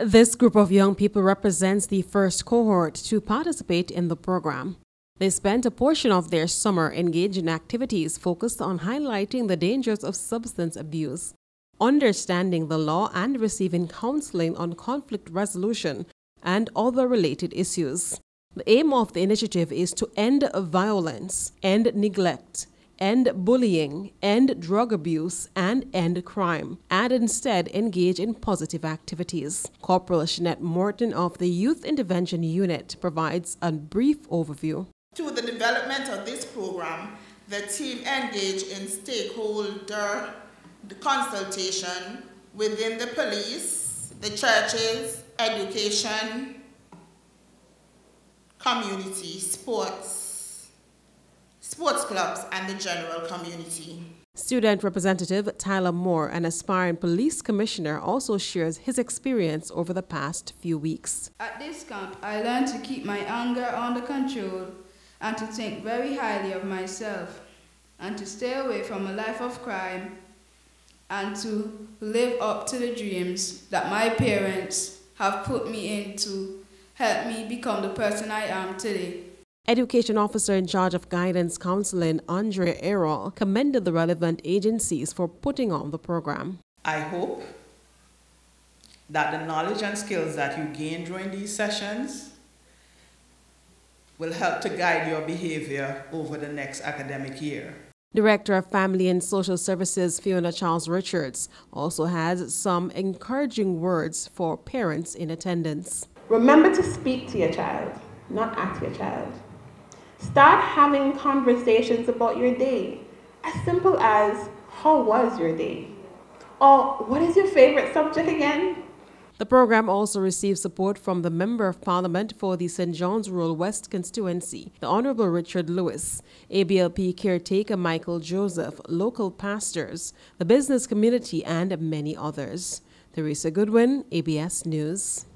This group of young people represents the first cohort to participate in the program. They spent a portion of their summer engaged in activities focused on highlighting the dangers of substance abuse, understanding the law, and receiving counseling on conflict resolution and other related issues. The aim of the initiative is to end violence, end neglect, end bullying, end drug abuse, and end crime, and instead engage in positive activities. Corporal Jeanette Morton of the Youth Intervention Unit provides a brief overview. To the development of this program, the team engaged in stakeholder consultation within the police, the churches, education, community, sports, sports clubs, and the general community. Student Representative Tyler Moore, an aspiring police commissioner, also shares his experience over the past few weeks. At this camp, I learned to keep my anger under control and to think very highly of myself and to stay away from a life of crime and to live up to the dreams that my parents have put me in to help me become the person I am today. Education Officer in charge of guidance counseling, Andre Errol, commended the relevant agencies for putting on the program. I hope that the knowledge and skills that you gain during these sessions will help to guide your behavior over the next academic year. Director of Family and Social Services Fiona Charles Richards also has some encouraging words for parents in attendance. Remember to speak to your child, not at your child. Start having conversations about your day, as simple as, How was your day? Or, What is your favorite subject again? The program also received support from the Member of Parliament for the St. John's Rural West constituency, the Honorable Richard Lewis, ABLP caretaker Michael Joseph, local pastors, the business community, and many others. Theresa Goodwin, ABS News.